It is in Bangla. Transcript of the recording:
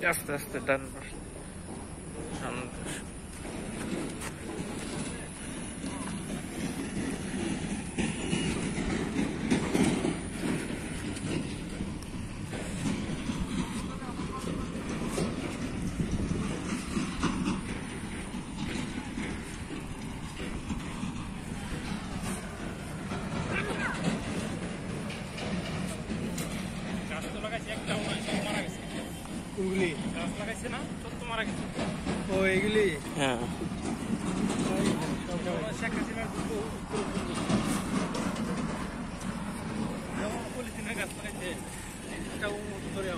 erst, das, du dann schon ওগুলি গাছ লাগাইছে না চোদ্দ মারা গেছে ও এগুলি? হ্যাঁ। শেখ হাসিনার যেমন পলিথিনের গাছ লাগাইছে। এটা উন্নত করে